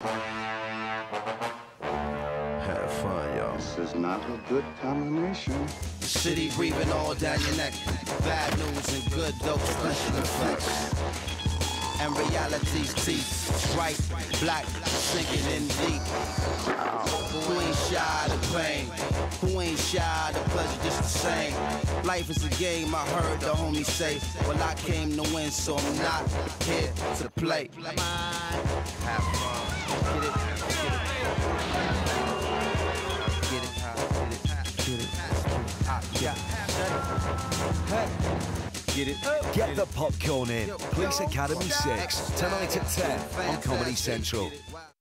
Have fun, y'all. This is not a good combination. City breathing all down your neck. Bad news and good dope special effects. And reality's teeth. Right, black, sinking in deep. Who ain't shy of the pain? Who ain't shy of the pleasure just the same? Life is a game, I heard the homie say. Well, I came to win, so I'm not here to play. Have fun. Get it. Get the popcorn in. Police Academy 6, tonight at 10 on Comedy Central.